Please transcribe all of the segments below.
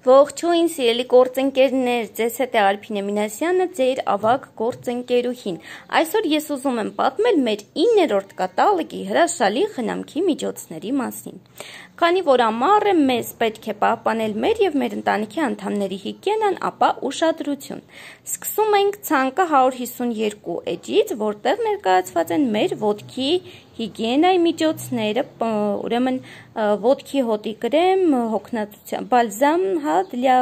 Ողջույն սիրելի գործընկերներ, ձեզ հետ է Ալփինե Մինասյանը, ձեր ավագ գործընկերուհին։ Այսօր ես ուզում եմ պատմել մեր 9-րդ կատալոգի հրաշալի խնամքի միջոցների մասին։ Քանի որ ամառ է, մեզ պետք է պահպանել մեր եւ մեր ընտանիքի անդամների հիգիենան, ապա ուշադրություն։ Սկսում ենք ցանկը 152 էջից, որտեղ ներկայացված են մեր ոդքի հիգիենայի միջոցները, ուրեմն ոդքի հոտի կրեմ, հոգնածության բալզամ, հա, դլյա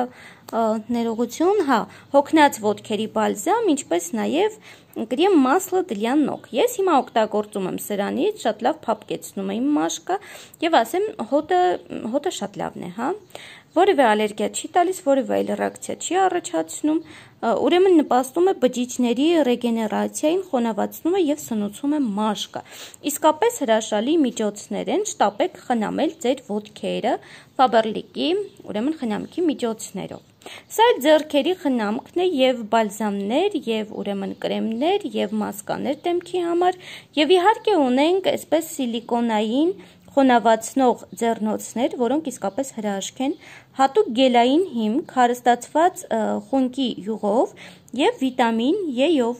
ներողություն, հա, հոգնած ոդքերի բալզամ, ինչպես նաև կրեմ մասլը դլյան նոկ։ Ես հիմա օգտագործում եմ սրանից, շատ լավ փափկեցնում եմ մաշկը եւ ասեմ հոտը հոտը շատ լավն է, հա որևէ ալերգիա չի տալիս, որևէ այլ ռեակցիա չի առաջացնում, ուրեմն նպաստում է բջիջների ռեգեներացիային, խոնավացնում է եւ սնուցում է մաշկը։ Իսկապես հրաշալի միջոցներ են, շտապեք խնամել ձեր ոդքերը Faberlic-ի, ուրեմն խնամքի միջոցներով։ Սա ձեռքերի խնամքն է եւ բալզամներ եւ ուրեմն կրեմներ եւ մասկաներ դեմքի համար եւ իհարկե ունենք այսպես սիլիկոնային խոնավացնող ձեռնոցներ, որոնք իսկապես հրաշք են, հատուկ գելային հիմք, հարստացված խունկի յուղով եւ վիտամին E-ով։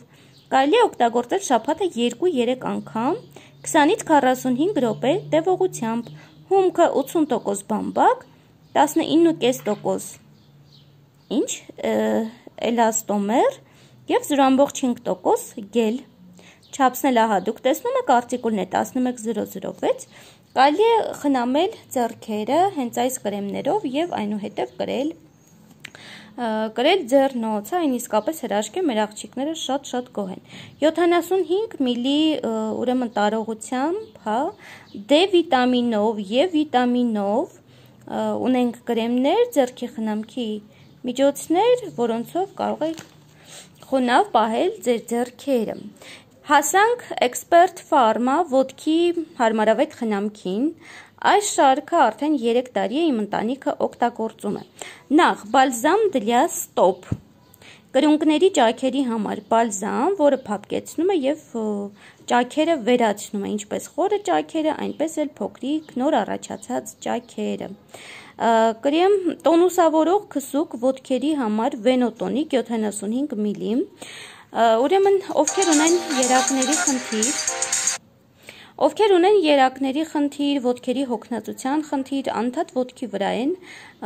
Կարելի է օգտագործել շաբաթը 2-3 անգամ 20-ից 45 րոպե տևողությամբ։ Հումքը 80% բամբակ, 19.5% ինչ էլաստոմեր եւ 0.5% գել։ Չափսն էլ ահա դուք տեսնում եք արտիկուլն է 11006 Կարելի է խնամել ձեռքերը հենց այս կրեմներով եւ այնուհետեւ կրել կրել ձեռնոցը, այն իսկապես հրաշք է, մեր աղջիկները շատ-շատ գոհ են։ 75 մլի ուրեմն տարողությամբ, հա, D վիտամինով եւ վիտամինով ունենք կրեմներ, ձեռքի խնամքի միջոցներ, որոնցով կարող եք խոնավ պահել ձեր ձեռքերը։ Հասանք Expert Pharma ոդքի հարմարավետ խնամքին։ Այս շարքը արդեն 3 տարի է իմ ընտանիքը օգտագործում է։ Նախ բալզամ դլյա ստոպ կրունկների ճաքերի համար բալզամ, որը փափկեցնում է եւ ճաքերը վերացնում է, ինչպես խորը ճաքերը, այնպես էլ փոքրիկ նոր առաջացած ճաքերը։ Կրեմ տոնուսավորող քսուկ ոդքերի համար վենոտոնիկ 75 մլի Ուրեմն ովքեր ունեն երակների խնդիր, ովքեր ունեն երակների խնդիր, ոտքերի հոգնածության խնդիր, անդադ ոտքի վրա են,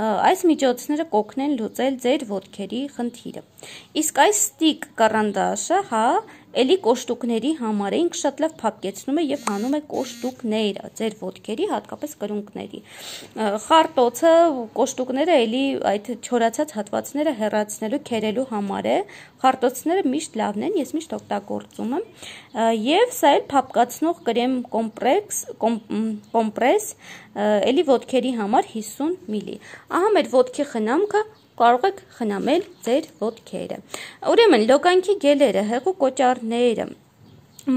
այս միջոցները կօգնեն լուծել ձեր ոտքերի խնդիրը։ Իսկ այս ստիկ կարանդաշը, հա, Էլի կոշտուկների համար էինք շատ լավ փափկեցնում է եւ հանում է կոշտուկներ ձեր ոտքերի, հատկապես կրունկների։ Խարտոցը կոշտուկները էլի այդ չորացած հատվածները հեռացնելու, քերելու համար է։ Խարտոցները միշտ լավն են, ես միշտ օգտագործում եմ։ Եվ սա էլ փափկացնող կրեմ կոմպրեքս, կոմպրես, էլի ոտքերի համար 50 մլի։ Ահա մեր ոտքի խնամքը կարող եք խնամել ձեր ոտքերը։ Ուրեմն լոգանքի գելերը, հեղուկ կոճարները,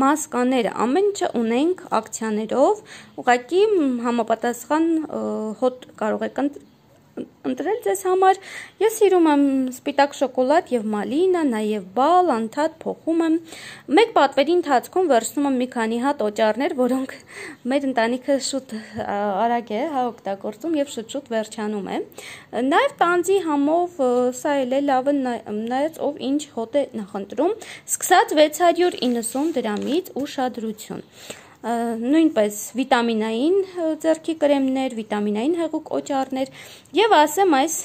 մասկաները, ամեն ինչը ունենք ակցիաներով, ուղղակի համապատասխան հոտ կարող եք ընտրել ձեզ համար։ Ես սիրում եմ սպիտակ շոկոլադ եւ մալինա, նաեւ բալ, անդադ փոխում եմ։ Մեկ պատվերի ընթացքում վերցնում եմ մի քանի հատ օճառներ, որոնք մեր ընտանիքը շուտ արագ է հա օգտագործում եւ շուտ-շուտ վերջանում է։ Նաեւ տանձի համով սա էլ է լավը նայած ով ինչ հոտ է նախընտրում։ Սկսած 690 դրամից ուշադրություն նույնպես վիտամինային ձեռքի կրեմներ, վիտամինային հեղուկ օճառներ եւ ասեմ այս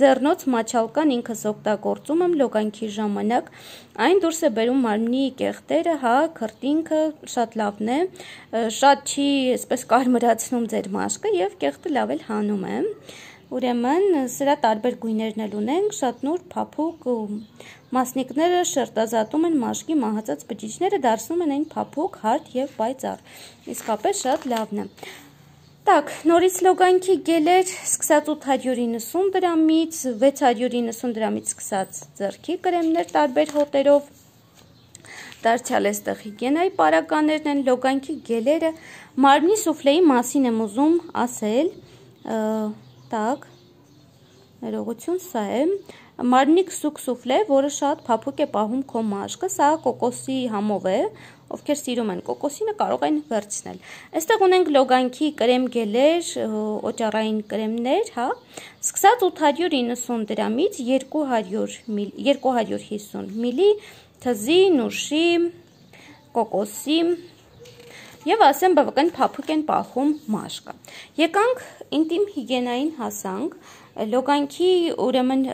ձեռնոց մաչալկան ինքս օգտագործում եմ լոգանքի ժամանակ այն դուրս է բերում մարմնի կեղտերը, հա, քրտինքը շատ լավն է, շատ չի այսպես կարմրացնում ձեր մաշկը եւ կեղտը լավ էլ հանում է։ Ուրեմն սրա տարբեր գույներն էլ ունենք, շատ նուրբ, փափուկ մասնիկները շերտազատում են մաշկի մահացած բջիջները, դարձնում են այն փափուկ, հարթ եւ պայծառ։ Իսկապես շատ լավն է։ Տակ, նորից լոգանքի գելեր սկսած 890 դրամից, 690 դրամից սկսած ձեռքի կրեմներ տարբեր հոտերով, դարձյալ էստեղ հիգենայի պարականներն են, լոգանքի գելերը, մարմնի սուֆլեի մասին եմ ուզում ասել, տակ, ներողություն, սա է, մարմնի քսուքսուֆլե, որը շատ փափուկ է պահում քո մաշկը, սա կոկոսի համով է, ովքեր սիրում են կոկոսինը կարող են վերցնել։ Այստեղ ունենք լոգանքի կրեմ գելեր, օճառային կրեմներ, հա, սկսած 890 դրամից 200 250 մլ թզի, նուշի, կոկոսի, եւ ասեմ բավական փափուկ են պահում մաշկը։ Եկանք ինտիմ հիգիենային հասանք, լոգանքի ուրեմն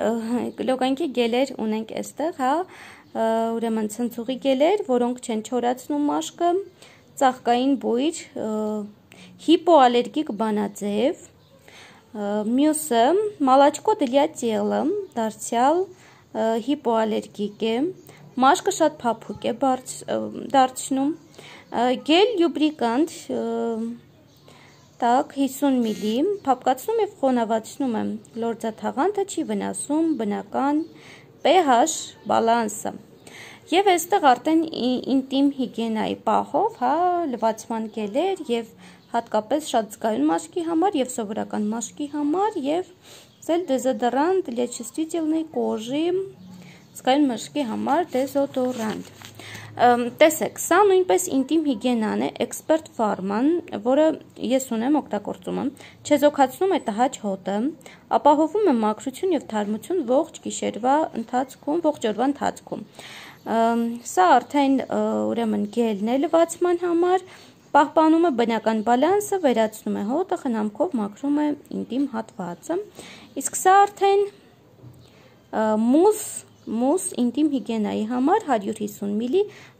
լոգանքի գելեր ունենք այստեղ, հա, ուրեմն ցնցուղի գելեր, որոնք չեն չորացնում մաշկը, ծաղկային բույր, հիպոալերգիկ բանաձև, մյուսը մալաչկո դլյա տելը, դարձյալ հիպոալերգիկ է, մաշկը շատ փափուկ է դարձնում, Գել լյուբրիկանտ տակ 50 միլի, փապկացնում և խոնավացնում եմ լորձաթաղանթը չի վնասում բնական pH բալանսը։ Եվ այստեղ արդեն ինտիմ հիգիենայի պահով, հա, լվացման գելեր եւ հատկապես շատ զգայուն մաշկի համար եւ սովորական մաշկի համար եւ ծել դեզոդորանտ для чувствительной кожи զգայուն մաշկի համար դեզոդորանտ Տեսեք, սա նույնպես ինտիմ հիգիենան է, էքսպերտ ֆարման, որը ես ունեմ օգտագործում եմ, չեզոքացնում է տհաճ հոտը, ապահովում է մաքրություն եւ թարմություն ողջ գիշերվա ընթացքում, ողջ օրվա ընթացքում։ Սա արդեն ուրեմն գելն է լվացման համար, պահպանում է բնական բալանսը, վերացնում է հոտը, խնամքով մաքրում է ինտիմ հատվածը։ Իսկ սա արդեն մուս մուս ինտիմ հիգիենայի համար 150 մլ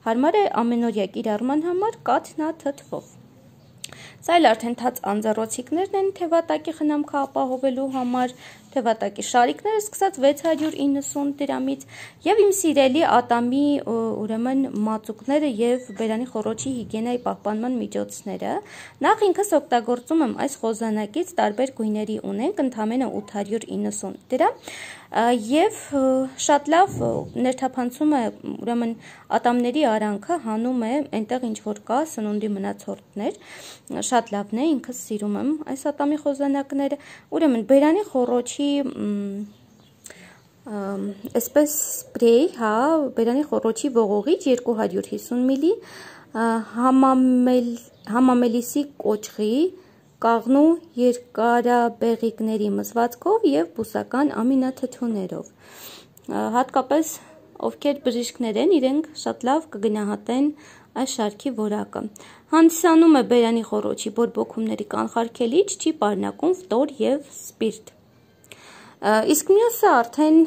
հարմար է ամենօրյա կիրառման համար կաթնաթթվով։ Սա էլ արդեն թաց անձեռոցիկներն են թևատակի խնամքը ապահովելու համար, թևատակի շարիկները սկսած 690 դրամից եւ իմ սիրելի ատամի ուրեմն մածուկները եւ բերանի խորոչի հիգիենայի պահպանման միջոցները նախ ինքս օգտագործում եմ այս խոզանակից տարբեր գույների ունենք ընդամենը 890 դրամ եւ շատ լավ ներթափանցում է ուրեմն ատամների արանքը հանում է այնտեղ ինչ որ կա սնունդի մնացորդներ շատ լավն է ինքս սիրում եմ այս ատամի խոզանակները ուրեմն բերանի խորոչի այսպես սպրեյ, հա, բերանի խորոչի ողողիչ 250 մլի, համամել, համամելիսի կոճղի, կաղնու երկարաբեղիկների մզվածքով եւ բուսական ամինաթթուներով։ Հատկապես ովքեր բժիշկներ են, իրենք շատ լավ կգնահատեն այս շարքի որակը։ Հանդիսանում է բերանի խորոչի բորբոքումների կանխարգելիչ, չի պարունակում ֆտոր եւ սպիրտ։ Իսկ մյուսը արդեն,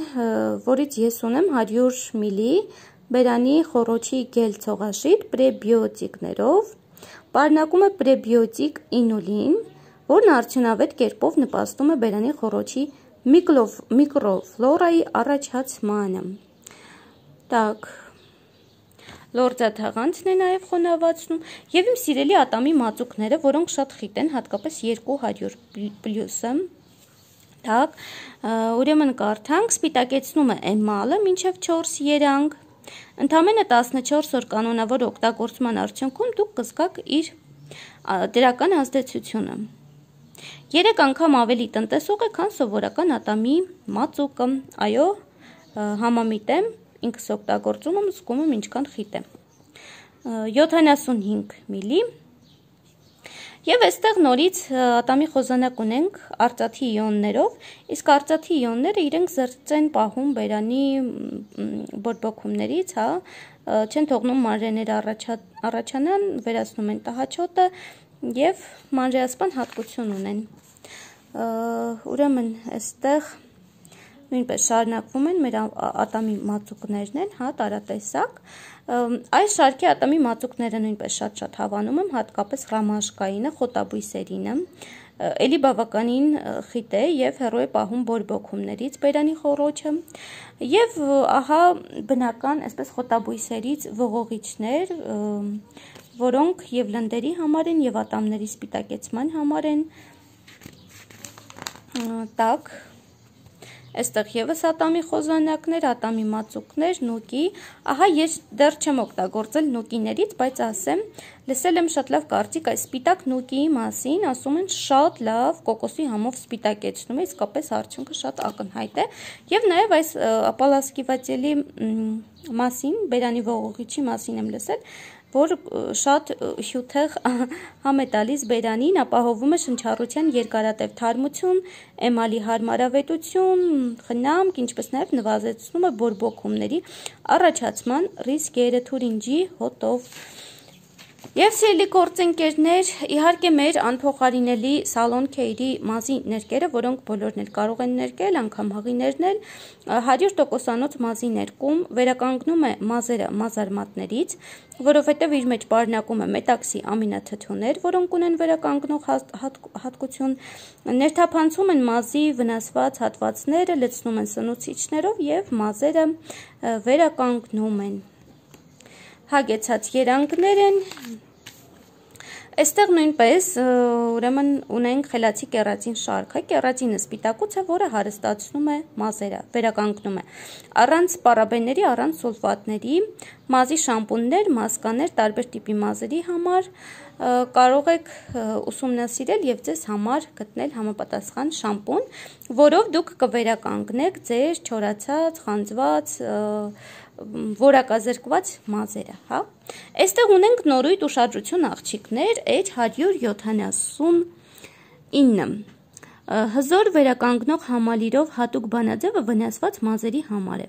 որից ես ունեմ 100 մլի բերանի խորոչի գել ցողաշիտ պրեբիոտիկներով, պարունակում է պրեբիոտիկ ինուլին, որն արդյունավետ կերպով նպաստում է բերանի խորոչի միկրոֆլորայի առաջացմանը։ Так, լորձաթաղանթն է նաև խոնավացնում եւ իմ սիրելի ատամի մածուկները, որոնք շատ խիտ են, հատկապես 200 պլյուսը։ Так, ուրեմն կարդանք, սպիտակեցնում է էմալը մինչև 4 երանգ։ Ընդամենը 14 օր կանոնավոր օգտագործման արդյունքում դուք կզգաք իր դրական ազդեցությունը։ 3 անգամ ավելի տնտեսող է, քան սովորական ատամի մածուկը։ Այո, համամիտ եմ, ինքս օգտագործում եմ, զգում եմ ինչքան խիտ է։ 75 մլի Եվ այստեղ նորից ատամի խոզանակ ունենք արծաթի իոններով, իսկ արծաթի իոնները իրենք զրծ են պահում բերանի բորբոքումներից, հա, չեն թողնում մանրեները առաջանան, վերացնում են տհաճոտը եւ մանրեասպան հատկություն ունեն ուրեմն այստեղ նույնպես շարունակվում են մեր ատամի մածուկներն են, հա, տարատեսակ։ Այս շարքի ատամի մածուկները նույնպես շատ-շատ հավանում եմ, հատկապես ռամաշկայինը, խոտաբույսերինը, էլի բավականին խիտ է եւ հերո է պահում բորբոքումներից բերանի խորոչը եւ ահա բնական այսպես խոտաբույսերից ողողիչներ որոնք եւ լնդերի համար են եւ ատամների սպիտակեցման համար են տակ Այստեղ եւս ատամի խոզանակներ, ատամի մածուկներ, նուկի։ Ահա ես դեռ չեմ օգտագործել նուկիներից, բայց ասեմ, լսել եմ շատ լավ կարծիք այս սպիտակ նուկիի մասին, ասում են շատ լավ կոկոսի համով սպիտակեցնում է, իսկապես արդյունքը շատ ակնհայտ է։ Եվ նաեւ այս ապալասկիվատելի մասին, բերանի ողողիչի մասին եմ լսել, որ շատ հյութեղ համ է տալիս բերանին, ապահովում է շնչառության երկարատև թարմություն, էմալի հարմարավետություն, խնամք, ինչպես նաև նվազեցնում է բորբոքումների առաջացման ռիսկերը թուրինջի հոտով։ Եվ սիրելի գործընկերներ, իհարկե մեր անփոխարինելի սալոն քեյրի մազի ներկերը, որոնք բոլորն էլ կարող են ներկել, անգամ հղիներն էլ 100%-անոց մազի ներկում վերականգնում է մազերը մազարմատներից, որովհետև իր մեջ պարունակում է մետաքսի ամինաթթուներ, որոնք ունեն վերականգնող հատկություն, ներթափանցում են մազի վնասված հատվածները, լցնում են սնուցիչներով եւ մազերը վերականգնում են։ Հագեցած երանգներ են Այստեղ նույնպես ուրեմն ունենք խելացի կերատին շարքը, կերատինը սպիտակուց է, որը հարստացնում է մազերը, վերականգնում է։ Առանց պարաբենների, առանց սուլֆատների, մազի շամպուններ, մասկաներ տարբեր տիպի մազերի համար կարող եք ուսումնասիրել եւ ձեզ համար գտնել համապատասխան շամպուն, որով դուք կվերականգնեք ձեր չորացած, խանձված, որակազրկված մազերը, հա։ Այստեղ ունենք նորույթ ուշադրություն աղջիկներ H179 Հզոր վերականգնող համալիրով հատուկ բանաձևը վնասված մազերի համար է։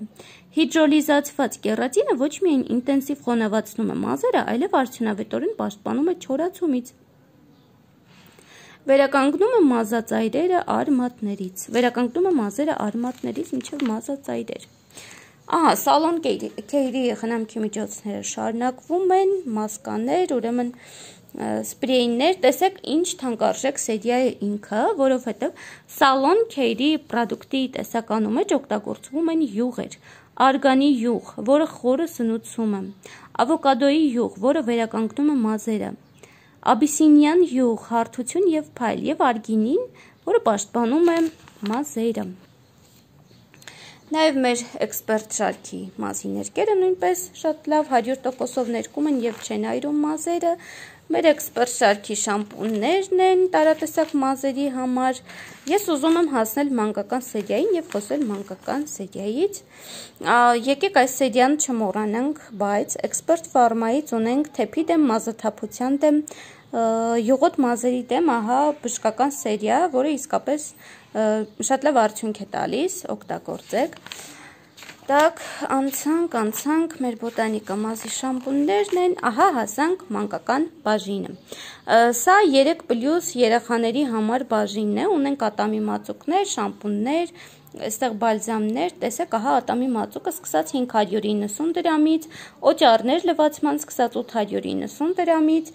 Հիդրոլիզացված կերատինը ոչ միայն ինտենսիվ խոնավացնում է մազերը, այլև արդյունավետորեն պաշտպանում է չորացումից։ Վերականգնում է մազածայրերը արմատներից։ Վերականգնում է մազերը արմատներից մինչև մազածայրեր։ Ահա, սալոն կեյրի խնամքի միջոցները շարունակվում են, մասկաներ, ուրեմն սպրեյներ, տեսեք ինչ թանկարժեք սեդիա է ինքը, որովհետև սալոն քեյրի պրոդուկտի տեսականում մեջ օգտագործվում են յուղեր, արգանի յուղ, որը խորը սնուցում է, ավոկադոյի յուղ, որը վերականգնում է մազերը, աբիսինյան յուղ, հարթություն եւ փայլ եւ արգինին, որը պաշտպանում է մազերը։ Նաև մեր էքսպերտ շարքի մազի ներկերը նույնպես շատ լավ 100%-ով ներկում են եւ չեն այրում մազերը, Մեր էքսպերտ շարքի շամպուններն են տարատեսակ մազերի համար։ Ես ուզում եմ հասնել մանկական սերիային եւ խոսել մանկական սերիայից։ Եկեք այս սերիան չմոռանանք, բայց էքսպերտ ֆարմայից ունենք թեփի դեմ մազաթափության դեմ յուղոտ մազերի դեմ, ահա բժշկական սերիա, որը իսկապես շատ լավ արդյունք է տալիս, օգտագործեք։ Տակ, անցանք, անցանք, մեր բոտանիկա մազի շամպուններն են, ահա հասանք մանկական բաժինը։ Սա 3 պլյուս երեխաների համար բաժինն է, ունենք ատամի մածուկներ, շամպուններ, այստեղ բալզամներ, տեսեք, ահա ատամի մածուկը սկսած 590 դրամից, օճառներ լվացման սկսած 890 դրամից,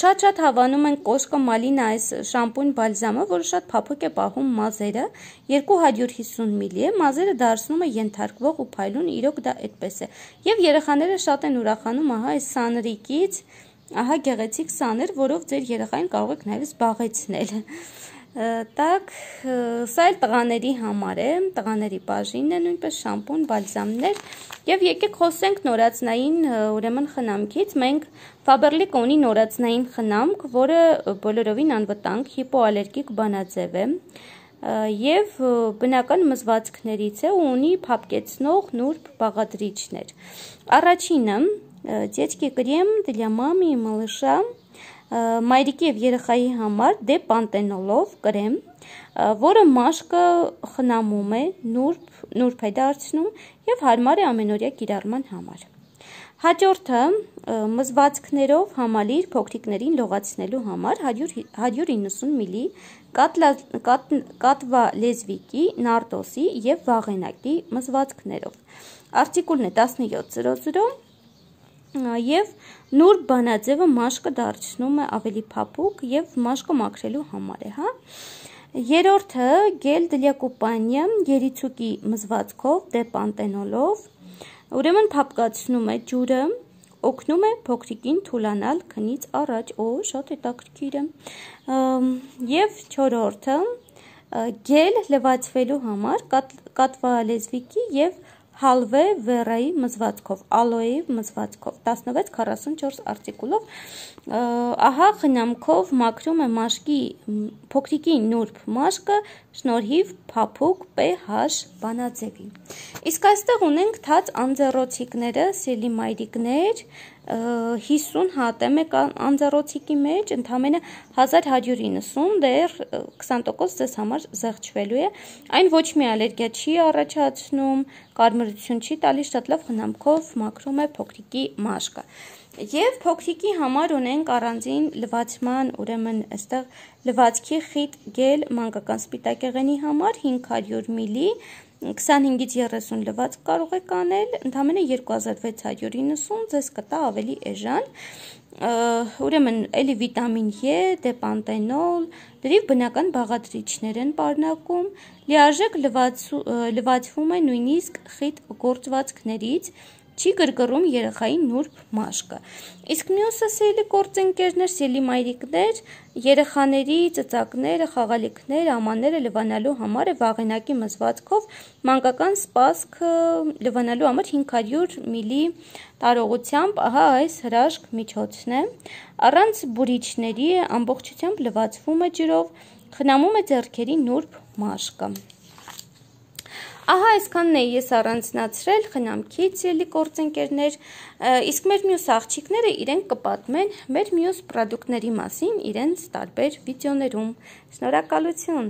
շատ-շատ հավանում են կոշկը մալինա այս շամպուն բալզամը, որը շատ փափուկ է պահում մազերը, 250 միլի է, մազերը դարձնում է ենթարկվող ու փայլուն, իրոք դա այդպես է։ Եվ երեխաները շատ են ուրախանում ահա այս սանրիկից, ահա գեղեցիկ սաներ, որով ձեր երեխային կարող եք նաև զբաղեցնել։ Տակ, սա էլ տղաների համար է, տղաների բաժինն է, նույնպես շամպուն, բալզամներ եւ եկեք խոսենք նորածնային ուրեմն խնամքից։ Մենք Faberlic ունի նորածնային խնամք, որը բոլորովին անվտանգ հիպոալերգիկ բանաձև է եւ բնական մզվածքներից է ու ունի փապկեցնող նուրբ բաղադրիչներ։ Առաջինը Ձեջկի կրեմ դլյա մամի մալշա մայրիկի եւ երեխայի համար դե պանտենոլով կրեմ, որը մաշկը խնամում է, նուրբ նուրբ է դարձնում եւ հարմար է ամենօրյա կիրառման համար։ Հաջորդը մզվածքներով համալիր փոքրիկներին լողացնելու համար 190 մլի կատվա լեզվիկի, նարտոսի եւ վաղենակի մզվածքներով։ Արտիկուլն է 1700 եւ նուրբ բանաձևը մաշկը դարձնում է ավելի փափուկ եւ մաշկը մաքրելու համար է, հա։ Երրորդը գել դլյակոպանիա երիցուկի մզվածքով դեպանտենոլով ուրեմն փափկացնում է ջուրը օգնում է փոքրիկին թուլանալ քնից առաջ, օ, շատ հետաքրքիր է։ Եվ չորրորդը գել լվացվելու համար կատվալեզվիկի եւ հալվե վերայի մզվածքով, ալոեի մզվածքով, 1644 արտիկուլով, ահա խնամքով մաքրում է մաշկի փոքրիկի նուրբ մաշկը շնորհիվ փափուկ pH բանաձևի։ Իսկ այստեղ ունենք թաց անձեռոցիկները, սելի մայրիկներ, 50 հատեմ է անձեռոցիկի մեջ, ընդամենը 1190 դեռ 20% ձեզ համար զեղչվելու է։ Այն ոչ մի ալերգիա չի առաջացնում, կարմրություն չի տալիս, շատ լավ խնամքով մաքրում է փոքրիկի մաշկը։ Եվ փոքրիկի համար ունենք առանձին լվացման, ուրեմն այստեղ լվացքի խիտ գել մանկական սպիտակեղենի համար 500 մլի 25-ից 30 լվացք կարող եք անել, ընդամենը 2690 ձեզ կտա ավելի էժան, ուրեմն էլի վիտամին E, դեպանտենոլ, դրիվ բնական բաղադրիչներ են պարունակում, լիարժեք լվացվում է նույնիսկ խիտ գործվածքներից, չի գրգռում երեխայի նուրբ մաշկը։ Իսկ մյուսը սելի կորցընկերներ, սելի մայրիկներ, երեխաների ծծակները, խաղալիքները, ամանները լվանալու համար է վաղինակի մզվածքով մանկական սպասքը լվանալու համար 500 մլի տարողությամբ, ահա այս հրաշք միջոցն է։ Առանց բուրիչների ամբողջությամբ լվացվում է ջրով, խնամում է ձեռքերի նուրբ մաշկը։ Ահա այսքանն էի ես առանձնացրել խնամքից ելի կորցընկերներ, իսկ մեր մյուս աղջիկները իրենք կպատմեն մեր մյուս պրոդուկտների մասին իրենց տարբեր վիդեոներում։ Շնորհակալություն։